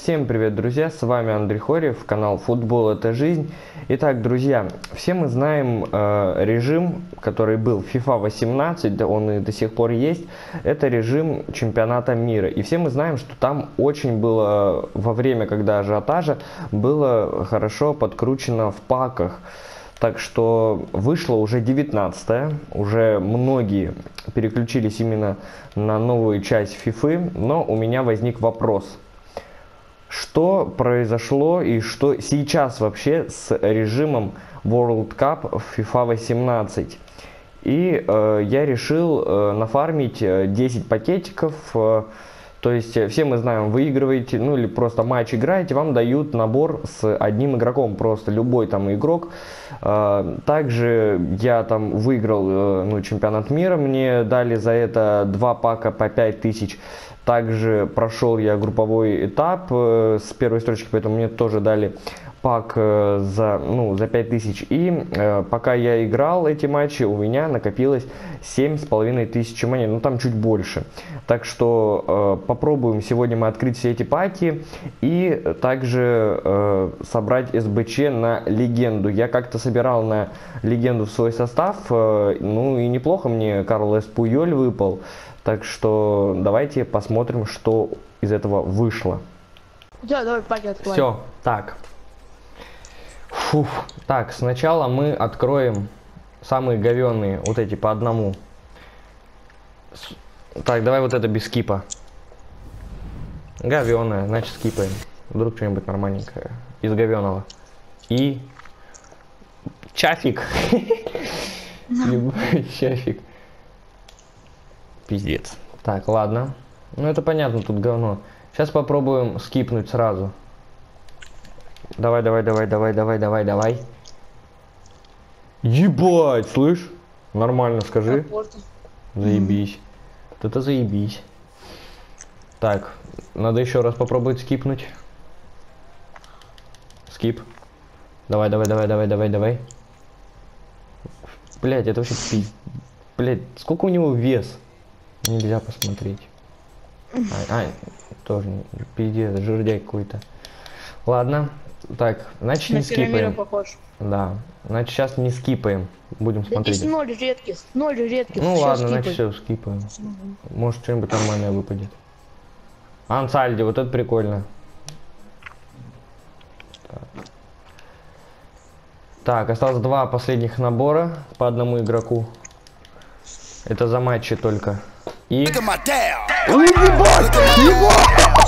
Всем привет, друзья! С вами Андрей Хорев, канал Футбол это жизнь. Итак, друзья, все мы знаем э, режим, который был FIFA 18, он и до сих пор есть. Это режим чемпионата мира. И все мы знаем, что там очень было во время, когда ажиотажа, было хорошо подкручено в паках. Так что вышло уже 19 уже многие переключились именно на новую часть FIFA, но у меня возник вопрос – что произошло и что сейчас вообще с режимом World Cup в FIFA 18. И э, я решил э, нафармить 10 э, пакетиков. Э, то есть э, все мы знаем, выигрываете, ну или просто матч играете, вам дают набор с одним игроком, просто любой там игрок. Э, также я там выиграл э, ну, чемпионат мира, мне дали за это два пака по 5000. Также прошел я групповой этап э, с первой строчки, поэтому мне тоже дали пак э, за, ну, за 5000. И э, пока я играл эти матчи, у меня накопилось 7,5 тысяч монет. Ну, там чуть больше. Так что э, попробуем сегодня мы открыть все эти паки и также э, собрать СБЧ на легенду. Я как-то собирал на легенду в свой состав. Э, ну, и неплохо мне Карл С. Пуйоль выпал. Так что давайте посмотрим, что из этого вышло. Да, давай пакет открывай. Все, так. Фух. Так, сначала мы откроем самые говенные, вот эти по одному. Так, давай вот это без скипа. Говеное, значит скипаем. Вдруг что-нибудь нормальненькое. Из говеного. И... Чафик. Любой чафик. Пиздец. Так, ладно. Ну это понятно, тут говно. Сейчас попробуем скипнуть сразу. Давай, давай, давай, давай, давай, давай, давай. Ебать, слышь? Нормально скажи. Заебись. Вот это заебись. Так, надо еще раз попробовать скипнуть. Скип. Давай, давай, давай, давай, давай, давай. Блять, это вообще пи... Блять, сколько у него вес? Нельзя посмотреть. А, а тоже пиздец, жердяй какой-то. Ладно, так, значит не скипаем. похож. Да, значит сейчас не скипаем, будем Да смотреть. здесь ноль редких, ноль редких. Ну всё ладно, значит все, скипаем. Может что-нибудь нормальное выпадет. Ансальди, вот это прикольно. Так. Так, осталось два последних набора по одному игроку. Это за матчи только. И... Look at my dad.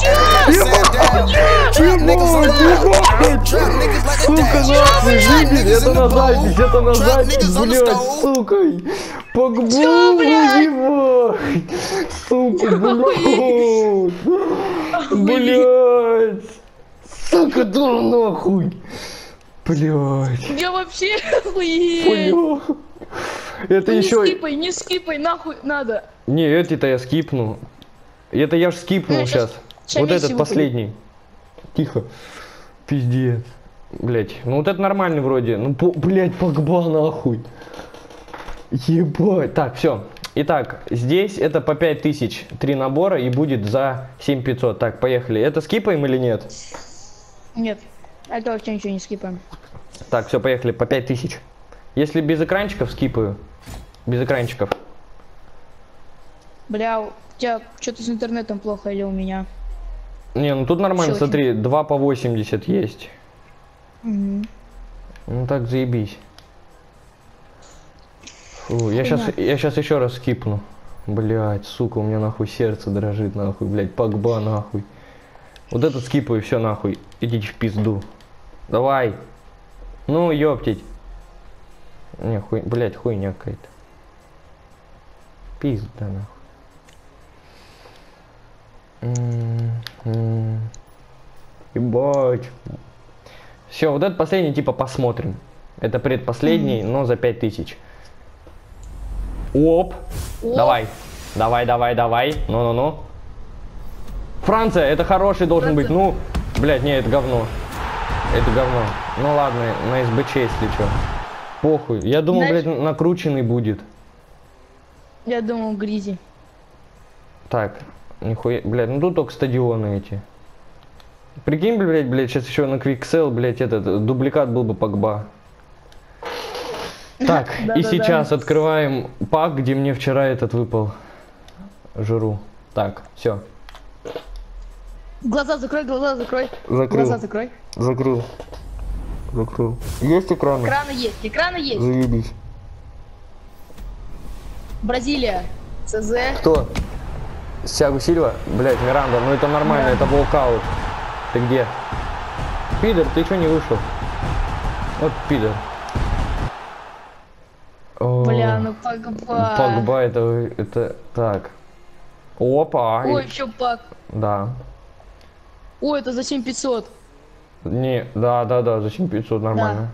Сука, нахуй, видели? Это на запись, это на запись, блядь, сука. Погбу его. Сука, блядь. Блядь. Сука, да нахуй. Блядь. Я вообще охуеть. Это Не еще... скипай, не скипай, нахуй надо. Не, эти-то я скипну. Это я ж скипнул Ну, сейчас. щас Вот этот последний. Тихо. Пиздец. Блять, ну вот это нормальный вроде. Ну, по, блять, Погба нахуй. Ебать. Так, все. Итак, здесь это по 5000, три набора и будет за 7500. Так, поехали. Это скипаем или нет? Нет, это вообще ничего не скипаем. Так, все, поехали, по 5000. Если без экранчиков скипаю. Без экранчиков. Бля, тебя что-то с интернетом плохо или у меня? Не, ну тут нормально, Всё смотри, 2 по 80 есть. Мгм. Ну так заебись. Фу, я сейчас, я сейчас еще раз скипну. Блять, сука, у меня нахуй сердце дрожит, нахуй, блять, погба, нахуй. Вот этот скипаю, все нахуй. Идите в пизду. Давай. Ну, ёптить. Не, хуй, блять, хуйня какая-то. Пизда, нахуй. Ебать. Все, вот этот последний типа посмотрим. Это предпоследний, но за 5000. Оп. Оп. Давай. Давай, давай, давай. Ну-ну-ну. Франция, это хороший должен быть. Ну, блядь, не, это говно. Это говно. Ну ладно, на СБЧ, если что. Похуй. Я думал, Знаешь- блядь, накрученный будет. Я думал, Гризи. Так, нихуя. Блядь, ну тут только стадионы эти. Прикинь, блядь, блядь, сейчас еще на Quicksell, блядь, этот дубликат был бы Погба. Так, и сейчас открываем пак, где мне вчера этот выпал. Жиру. Так, все. Глаза закрой, глаза закрой. Закрыл. Глаза закрой. Закрыл. Закрыл. Есть экраны? Экраны есть, экраны есть. Заебись. Бразилия. ЦЗ. Кто? Сягу Сильва? Блять, Миранда, ну это нормально, это волкаут. Ты где? Пидор, ты что не вышел? Вот пидор. О, Бля, ну Погба. Погба это, это так. Опа. Ой, еще пак. Да. Ой, это за 7500. Не, да, да, да, зачем 500, нормально.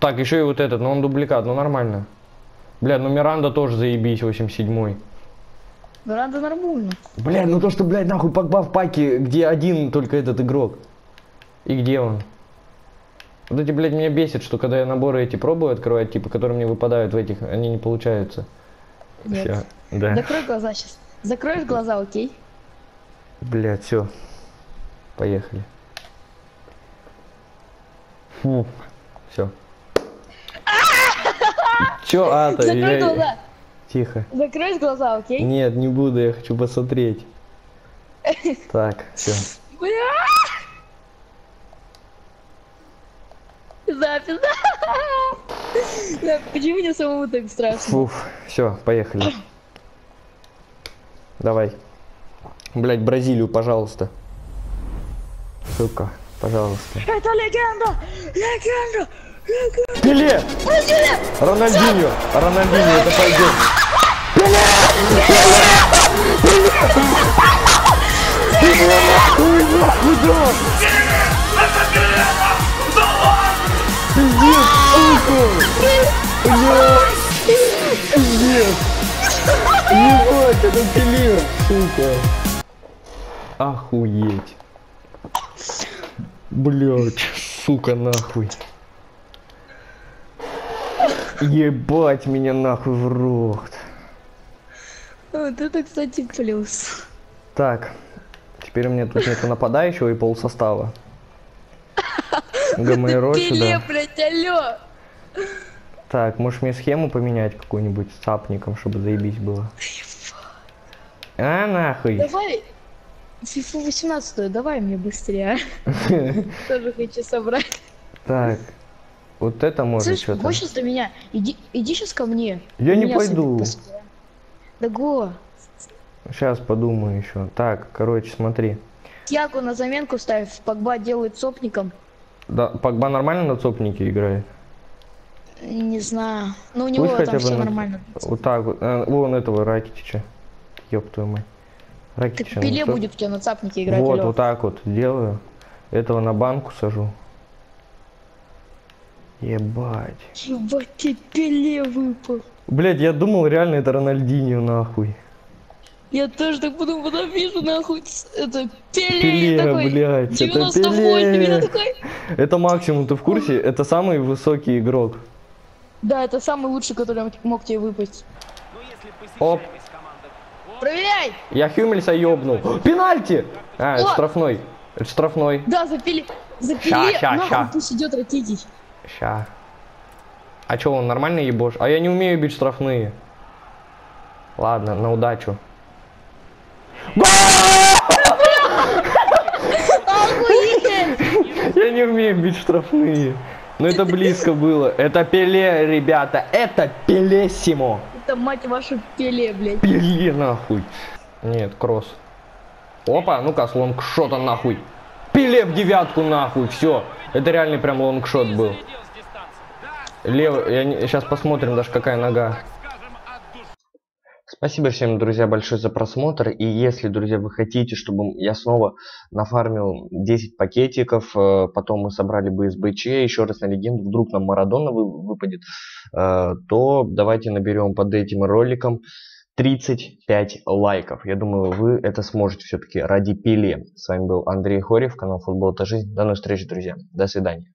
Так, еще и вот этот, но он дубликат, ну нормально. Бля, ну Миранда тоже заебись, 87-й. Миранда нормально. Бля, ну то, что, блядь, нахуй Погба в паке, где один только этот игрок. И где он? Вот эти, блядь, меня бесит, что когда я наборы эти пробую открывать, типа, которые мне выпадают в этих, они не получаются. Нет. Ща, Да. Закрой глаза сейчас. Закроешь глаза, окей? Блядь, все. Поехали. Фу. Все. Чё, а, то Закрой я... глаза. Тихо. Закрой глаза, окей? Нет, не буду, я хочу посмотреть. Так, все. Запись. Почему мне самому так страшно? Фуф, все, поехали. Давай. Блять, Бразилию, пожалуйста. Сука, пожалуйста. Это легенда! Легенда! Легенда! Пеле! Рональдинho! Рональдинho, это пойдет. Ебать, это Пеле, сука. Охуеть. Блять, сука, нахуй. Ебать меня нахуй в рот. Вот это, кстати, плюс. Так, теперь у меня тут нету нападающего и полсостава. Гомеро сюда. блядь, алло! Так, можешь мне схему поменять какую-нибудь с цапником, чтобы заебись было? А, нахуй. Давай, FIFA 18, давай мне быстрее. а. Тоже хочу собрать. Так, вот это может Слышь, что-то. го сейчас до меня. Иди, иди сейчас ко мне. Я не пойду. постоянно. Да го. Сейчас подумаю еще. Так, короче, смотри. Тьяго на заменку ставь, Погба делает сопником. Да, Погба нормально на цопнике играет? Не знаю. Ну у него Пусть там все на- нормально. Вот так вот. Э, вон этого Ракитича. Ёб твою мать. Так Ракитича. Пеле ну, будет у тебя на цапнике играть, Вот, алло. вот так вот делаю. Этого на банку сажу. Ебать. Ебать, тебе Пеле выпал. Блять, я думал реально это Рональдинho нахуй. Я тоже так подумал, потом вижу нахуй это Пеле, Пеле, такой. блядь, это 98, Пеле. я такой. Это максимум, ты в курсе? Это самый высокий игрок. Да, это самый лучший, который мог тебе выпасть. Оп, Проверяй! я Хюмельса ёбнул. Пенальти! А, это О! штрафной. Это штрафной. Да, за Пеле. За Ща, ща, нахуй ща. пусть идет Ракитич. Ща. А чё, он нормально ебош? А я не умею бить штрафные. Ладно, на удачу. Я не умею бить штрафные. Но это близко было. Это Пеле, ребята. Это Пелессимо. Это мать вашу Пеле, блядь. Пеле нахуй. Нет, кросс. Опа, ну-ка, с лонгшота нахуй. Пеле в девятку нахуй, все. Это реальный прям лонгшот был. Левый, я не- сейчас посмотрим даже какая нога. Спасибо всем, друзья, большое за просмотр. И если, друзья, вы хотите, чтобы я снова нафармил 10 пакетиков, э, потом мы собрали бы СБЧ, еще раз на легенду, вдруг нам Марадона вы- выпадет, э, то давайте наберем под этим роликом 35 лайков. Я думаю, вы это сможете все-таки ради Пеле. С вами был Андрей Хорев, канал Футбол это жизнь. До новых встреч, друзья. До свидания.